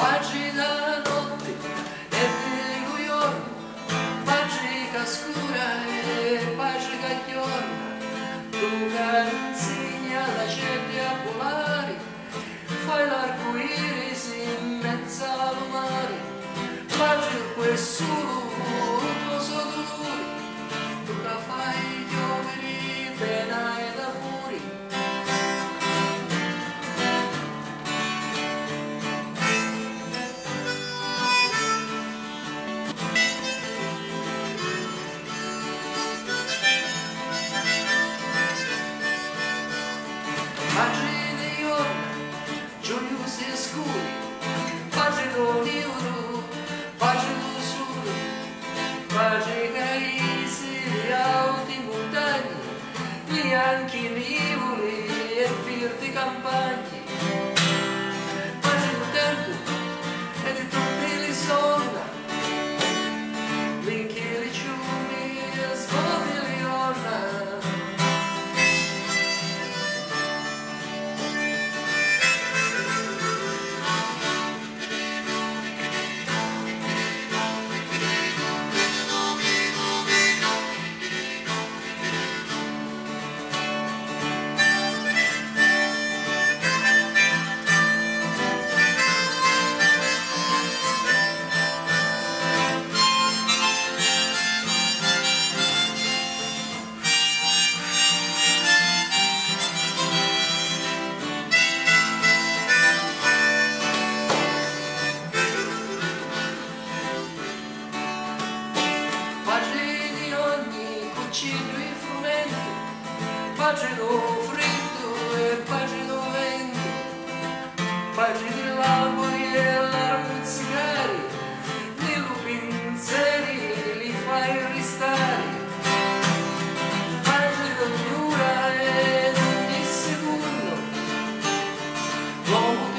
magica notte e di giorno, magica scura e magica giorno, tu canzigna la gente a fai l'arco iris in mezzo al mare, magico e solo pagine carisi, alti montagni, bianchi nivoli e firti campagne. pagino freddo e pagino vento, pagidi l'albori e l'armozzicari, nei lupinzeri li fai ristare, pagido dura ed ogni secondo, l'uomo